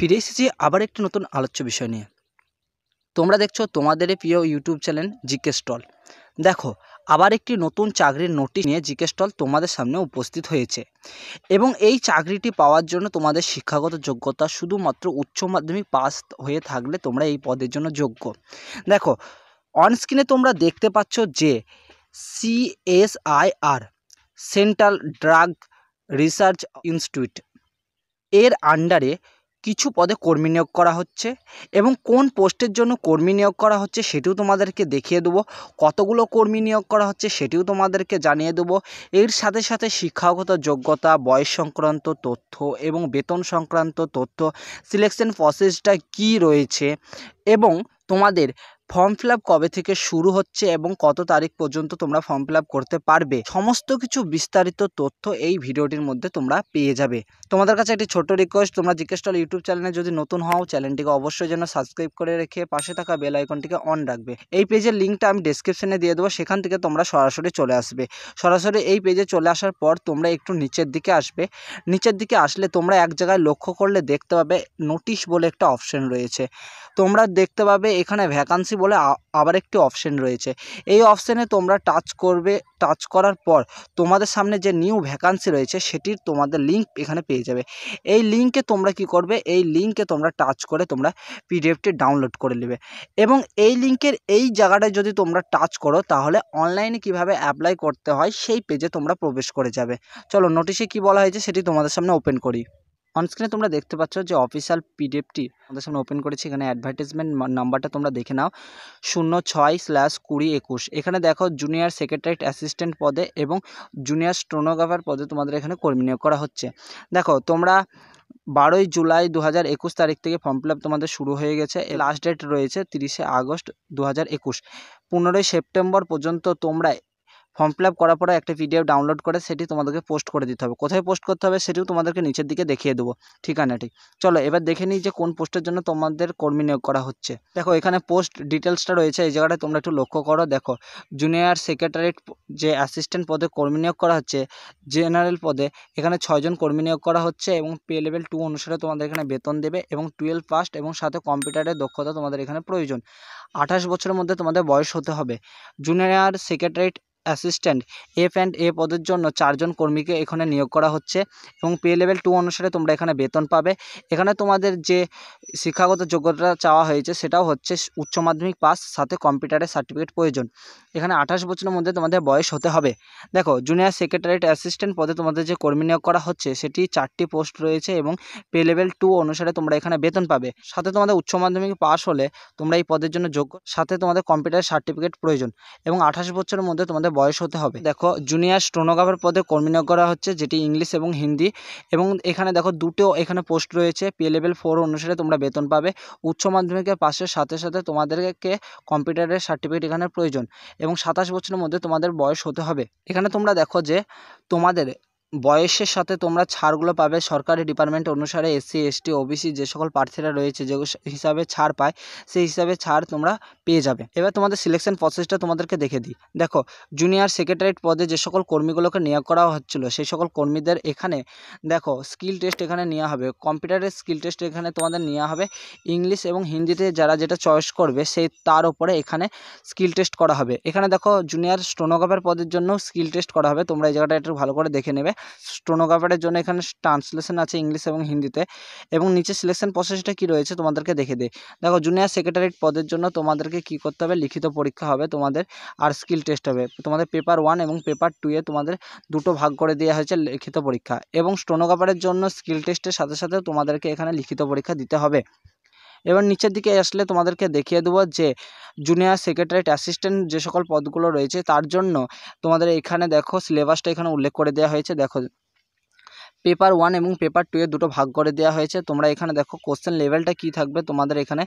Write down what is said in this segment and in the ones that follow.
ফিরে এসেছি আবার একটি নতুন আলোচ্য বিষয় নিয়ে। তোমরা দেখছ তোমাদের প্রিয় ইউটিউব চ্যানেল জিকে স্টল। দেখো, আবার একটি নতুন চাকরির নোটিশ নিয়ে জিকে স্টল তোমাদের সামনে উপস্থিত হয়েছে এবং এই চাকরিটি পাওয়ার জন্য তোমাদের শিক্ষাগত যোগ্যতা শুধুমাত্র উচ্চ মাধ্যমিক পাস হয়ে থাকলে তোমরা এই পদের জন্য যোগ্য। দেখো অনস্ক্রিনে তোমরা দেখতে পাচ্ছ যে CSIR central drug research institute এর আন্ডারে কিছু পদে কর্মী নিয়োগ করা হচ্ছে এবং কোন পোস্টের জন্য কর্মী নিয়োগ করা হচ্ছে সেটিও তোমাদেরকে দেখিয়ে দেবো। কতগুলো কর্মী নিয়োগ করা হচ্ছে সেটিও তোমাদেরকে জানিয়ে দেবো। এর সাথে সাথে শিক্ষাগত যোগ্যতা, বয়স সংক্রান্ত তথ্য এবং বেতন সংক্রান্ত তথ্য সিলেকশন প্রসেসটা কী রয়েছে এবং তোমাদের ফর্ম ফিল কবে থেকে শুরু হচ্ছে এবং কত তারিখ পর্যন্ত তোমরা ফর্ম ফিল করতে পারবে, সমস্ত কিছু বিস্তারিত তথ্য এই ভিডিওটির মধ্যে তোমরা পেয়ে যাবে। তোমাদের কাছে একটি ছোট্ট রিকোয়েস্ট তোমরা জিজ্ঞেস ইউটিউব চ্যানেলে যদি নতুন হও চ্যানেলটিকে অবশ্যই যেন সাবস্ক্রাইব করে রেখে পাশে থাকা বেল আইকনটিকে অন রাখবে। এই পেজের লিঙ্কটা আমি ডিসক্রিপশনে দিয়ে দেবো, সেখান থেকে তোমরা সরাসরি চলে আসবে। সরাসরি এই পেজে চলে আসার পর তোমরা একটু নিচের দিকে আসবে। নিচের দিকে আসলে তোমরা এক জায়গায় লক্ষ্য করলে দেখতে পাবে নোটিশ বলে একটা অপশন রয়েছে। তোমরা দেখতে পাবে এখানে ভ্যাকান্সি বলে আবার একটি অপশন রয়েছে। এই অপশানে তোমরা টাচ করবে টাচ করার পর তোমাদের সামনে যে নিউ ভ্যাকান্সি রয়েছে, সেটির তোমাদের লিঙ্ক এখানে পেয়ে যাবে। এই লিঙ্কে তোমরা কি করবে? এই লিঙ্কে তোমরা টাচ করে তোমরা পিডিএফটি ডাউনলোড করে নেবে। এবং এই লিঙ্কের এই জায়গাটায় যদি তোমরা টাচ করো, তাহলে অনলাইনে কীভাবে অ্যাপ্লাই করতে হয়, সেই পেজে তোমরা প্রবেশ করে যাবে। চলো নোটিশে কি বলা হয়েছে, সেটি তোমাদের সামনে ওপেন করি। অনস্ক্রিনে তোমরা দেখতে পাচ্ছ যে অফিসিয়াল পিডিএফটি আমাদের সামনে ওপেন করেছি। এখানে অ্যাডভার্টাইজমেন্ট নাম্বারটা তোমরা দেখে নাও। শূন্য ছয় স্ল্যাশ কুড়ি একুশ। এখানে দেখো জুনিয়র সেক্রেটারিট অ্যাসিস্ট্যান্ট পদে এবং জুনিয়র স্টোনোগ্রাফার পদে তোমাদের এখানে কর্মী নিয়োগ করা হচ্ছে। দেখো, তোমরা বারোই জুলাই দু হাজার একুশ তারিখ থেকে ফর্ম ফিল তোমাদের শুরু হয়ে গেছে। লাস্ট ডেট রয়েছে তিরিশে আগস্ট দু হাজার একুশ। পনেরোই সেপ্টেম্বর পর্যন্ত তোমরা ফর্ম ফিল করার পরে একটা পিডিএফ ডাউনলোড করে সেটি তোমাদেরকে পোস্ট করে দিতে হবে। কোথায় পোস্ট করতে হবে সেটিও তোমাদেরকে নিচের দিকে দেখিয়ে দেবো। ঠিকানাটি চলো, এবার দেখে নিই যে কোন পোস্টের জন্য তোমাদের কর্মী নিয়োগ করা হচ্ছে। দেখো, এখানে পোস্ট ডিটেলসটা রয়েছে, এই জায়গাটায় তোমরা একটু লক্ষ্য করো। দেখো জুনিয়র সেক্রেটারিট যে অ্যাসিস্ট্যান্ট পদে কর্মী নিয়োগ করা হচ্ছে জেনারেল পদে এখানে ছয়জন কর্মী নিয়োগ করা হচ্ছে এবং পে লেভেল টু অনুসারে তোমাদের এখানে বেতন দেবে এবং টুয়েলভ পাস্ট এবং সাথে কম্পিউটারের দক্ষতা তোমাদের এখানে প্রয়োজন। আঠাশ বছরের মধ্যে তোমাদের বয়স হতে হবে। Junior secretariat assistant F and A পদের জন্য চারজন কর্মীকে এখানে নিয়োগ করা হচ্ছে এবং পে লেভেল টু অনুসারে তোমরা এখানে বেতন পাবে। এখানে তোমাদের যে শিক্ষাগত যোগ্যতা চাওয়া হয়েছে সেটাও হচ্ছে উচ্চ মাধ্যমিক পাস সাথে কম্পিউটারের সার্টিফিকেট প্রয়োজন। এখানে আঠাশ বছরের মধ্যে তোমাদের বয়স হতে হবে। দেখো জুনিয়র সেক্রেটারিয়েট অ্যাসিস্ট্যান্ট পদে তোমাদের যে কর্মী নিয়োগ করা হচ্ছে, সেটি চারটি পোস্ট রয়েছে এবং পে লেভেল টু অনুসারে তোমরা এখানে বেতন পাবে। সাথে তোমাদের উচ্চ মাধ্যমিক পাস হলে তোমরা এই পদের জন্য যোগ্য। সাথে তোমাদের কম্পিউটার সার্টিফিকেট প্রয়োজন এবং আঠাশ বছরের মধ্যে তোমাদের বয়স হতে হবে। দেখো জুনিয়র স্টোনোগ্রাফার পদে কর্মী নিয়োগ করা হচ্ছে, যেটি ইংলিশ এবং হিন্দি। এবং এখানে দেখো, দুটো এখানে পোস্ট রয়েছে। পে লেভেল ফোর অনুসারে তোমরা বেতন পাবে। উচ্চ মাধ্যমিকের পাশের সাথে সাথে তোমাদেরকে কম্পিউটারের সার্টিফিকেট এখানে প্রয়োজন। এবং সাতাশ বছরের মধ্যে তোমাদের বয়স হতে হবে। এখানে তোমরা দেখো যে তোমাদের বয়সের সাথে তোমরা ছাড়গুলো পাবে। সরকারি ডিপার্টমেন্ট অনুসারে এসসি, এসটি, ওবিসি যে সকল প্রার্থীরা রয়েছে, যে হিসাবে ছাড় পায়, সেই হিসাবে ছাড় তোমরা পেয়ে যাবে। এবার তোমাদের সিলেকশন প্রসেসটা তোমাদেরকে দেখে দিই। দেখো জুনিয়র সেক্রেটারিট পদে যে সকল কর্মীগুলোকে নিয়োগ করা হচ্ছিল, সেই সকল কর্মীদের এখানে দেখো স্কিল টেস্ট এখানে নেওয়া হবে। কম্পিউটারের স্কিল টেস্ট এখানে তোমাদের নেওয়া হবে। ইংলিশ এবং হিন্দিতে যারা যেটা চয়েস করবে, সেই তার উপরে এখানে স্কিল টেস্ট করা হবে। এখানে দেখো জুনিয়র স্টোনোগ্রাফার পদের জন্য স্কিল টেস্ট করা হবে। তোমরা এই জায়গাটা একটু ভালো করে দেখে নেবে। স্টোনোগ্রাফারের জন্য এখানে ট্রান্সলেশন আছে ইংলিশ এবং হিন্দিতে। এবং নিচে সিলেকশন প্রসেসটা কি রয়েছে তোমাদেরকে দেখে দেয় দেখো জুনিয়র সেক্রেটারিট পদের জন্য তোমাদেরকে কি করতে হবে? লিখিত পরীক্ষা হবে। তোমাদের আর স্কিল টেস্ট হবে। তোমাদের পেপার ওয়ান এবং পেপার টু এ তোমাদের দুটো ভাগ করে দেওয়া হয়েছে লিখিত পরীক্ষা। এবং স্টোনোগ্রাফারের জন্য স্কিল টেস্টের সাথে সাথে তোমাদেরকে এখানে লিখিত পরীক্ষা দিতে হবে। এবার নিচের দিকে আসলে তোমাদেরকে দেখিয়ে দেবো যে জুনিয়র সেক্রেটারিট অ্যাসিস্ট্যান্ট যে সকল পদগুলো রয়েছে, তার জন্য তোমাদের এখানে দেখো সিলেবাসটা এখানে উল্লেখ করে দেওয়া হয়েছে। দেখো পেপার ওয়ান এবং পেপার টু এ দুটো ভাগ করে দেওয়া হয়েছে। তোমরা এখানে দেখো কোশ্চেন লেভেলটা কি থাকবে? তোমাদের এখানে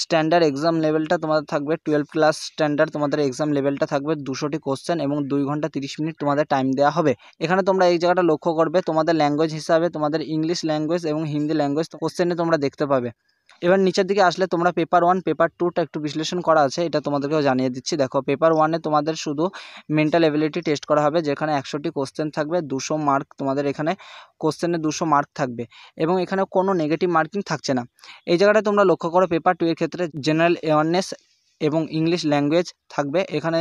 স্ট্যান্ডার্ড এক্সাম লেভেলটা তোমাদের থাকবে টুয়েলভ ক্লাস স্ট্যান্ডার্ড তোমাদের এক্সাম লেভেলটা থাকবে দুশোটি কোশ্চেন এবং দুই ঘণ্টা তিরিশ মিনিট তোমাদের টাইম দেওয়া হবে। এখানে তোমরা এই জায়গাটা লক্ষ্য করবে, তোমাদের ল্যাঙ্গুয়েজ হিসাবে তোমাদের ইংলিশ ল্যাঙ্গুয়েজ এবং হিন্দি ল্যাঙ্গুয়েজ কোশ্চেনে তোমরা দেখতে পাবে। এবার নিচের দিকে আসলে তোমরা পেপার ওয়ান পেপার টুটা একটু বিশ্লেষণ করা আছে, এটা তোমাদেরকেও জানিয়ে দিচ্ছি। দেখো পেপার ওয়ানে তোমাদের শুধু মেন্টাল এবিলিটি টেস্ট করা হবে, যেখানে একশোটি কোশ্চেন থাকবে, দুশো মার্ক তোমাদের এখানে কোশ্চেনে দুশো মার্ক থাকবে এবং এখানে কোনো নেগেটিভ মার্কিং থাকছে না। এই জায়গাটায় তোমরা লক্ষ্য করো পেপার টু এর ক্ষেত্রে জেনারেল অ্যাওয়ারনেস এবং ইংলিশ ল্যাঙ্গুয়েজ থাকবে। এখানে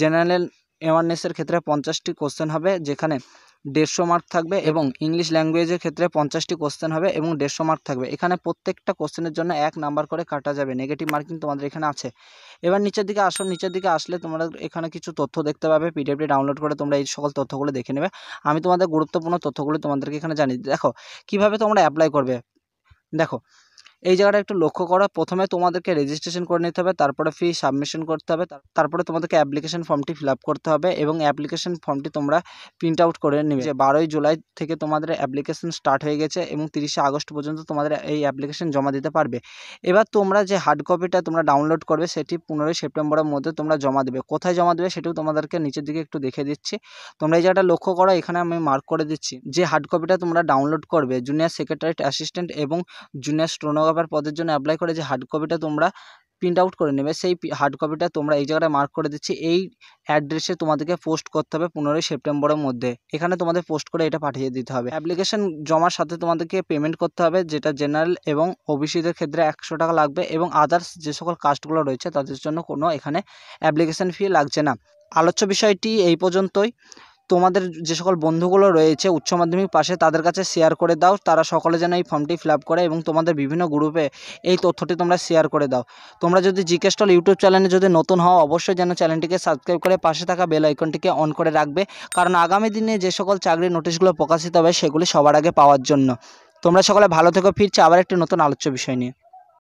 জেনারেল অ্যাওয়ারনেসের ক্ষেত্রে পঞ্চাশটি কোশ্চেন হবে, যেখানে দেড়শো মার্ক থাকবে এবং ইংলিশ ল্যাঙ্গুয়েজের ক্ষেত্রে পঞ্চাশটি কোশ্চেন হবে এবং দেড়শো মার্ক থাকবে। এখানে প্রত্যেকটা কোশ্চেনের জন্য এক নাম্বার করে কাটা যাবে। নেগেটিভ মার্কিং তোমাদের এখানে আছে। এবার নিচের দিকে আসো। নিচের দিকে আসলে তোমরা এখানে কিছু তথ্য দেখতে পাবে। পিডিএফটি ডাউনলোড করে তোমরা এই সকল তথ্যগুলো দেখে নেবে। আমি তোমাদের গুরুত্বপূর্ণ তথ্যগুলো তোমাদেরকে এখানে দিই। দেখো, কীভাবে তোমরা অ্যাপ্লাই করবে? দেখো এই জায়গাটা একটু লক্ষ্য করো। প্রথমে তোমাদেরকে রেজিস্ট্রেশন করে নিতে হবে, তারপরে ফি সাবমিশন করতে হবে তারপরে তোমাদেরকে অ্যাপ্লিকেশন ফর্মটি ফিল করতে হবে এবং অ্যাপ্লিকেশন ফর্মটি তোমরা প্রিন্ট আউট করে নেবে। যে বারোই জুলাই থেকে তোমাদের অ্যাপ্লিকেশন স্টার্ট হয়ে গেছে এবং তিরিশে আগস্ট পর্যন্ত তোমাদের এই অ্যাপ্লিকেশন জমা দিতে পারবে। এবার তোমরা যে হার্ড কপিটা তোমরা ডাউনলোড করবে, সেটি পনেরোই সেপ্টেম্বরের মধ্যে তোমরা জমা দেবে। কোথায় জমা দেবে সেটিও তোমাদেরকে নিচের দিকে একটু দেখে দিচ্ছি। তোমরা এই জায়গাটা লক্ষ্য করো, এখানে আমি মার্ক করে দিচ্ছি। যে হার্ড কপিটা তোমরা ডাউনলোড করবে জুনিয়র সেক্রেটারিট অ্যাসিস্ট্যান্ট এবং জুনিয়র স্টোনোগ্রাফার পদের জন্য অ্যাপ্লাই করে যে হার্ড কপিটা তোমরা প্রিন্ট আউট করে নেবে, সেই হার্ড কপিটা তোমরা এই জায়গায় মার্ক করে দিচ্ছি, এই অ্যাড্রেসে তোমাদেরকে পোস্ট করতে হবে পনেরোই সেপ্টেম্বরের মধ্যে। এখানে তোমাদের পোস্ট করে এটা পাঠিয়ে দিতে হবে। অ্যাপ্লিকেশন জমার সাথে তোমাদেরকে পেমেন্ট করতে হবে, যেটা জেনারেল এবং ওবিসিদের ক্ষেত্রে একশো টাকা লাগবে এবং আদার্স যে সকল কাস্টগুলো রয়েছে তাদের জন্য কোনো এখানে অ্যাপ্লিকেশন ফি লাগছে না। আলোচ্য বিষয়টি এই পর্যন্তই। তোমাদের যে সকল বন্ধুগুলো রয়েছে উচ্চ মাধ্যমিক পাশে তাদের কাছে শেয়ার করে দাও। তারা সকলে যেন এই ফর্মটি ফিল করে এবং তোমাদের বিভিন্ন গ্রুপে এই তথ্যটি তোমরা শেয়ার করে দাও। তোমরা যদি জিকে স্টল ইউটিউব চ্যানেলে যদি নতুন হও, অবশ্যই যেন চ্যানেলটিকে সাবস্ক্রাইব করে পাশে থাকা বেল আইকনটিকে অন করে রাখবে। কারণ আগামী দিনে যে সকল চাকরির নোটিশগুলো প্রকাশিত হবে, সেগুলি সবার আগে পাওয়ার জন্য। তোমরা সকলে ভালো থেকো। ফিরছে আবার একটি নতুন আলোচ্য বিষয় নিয়ে।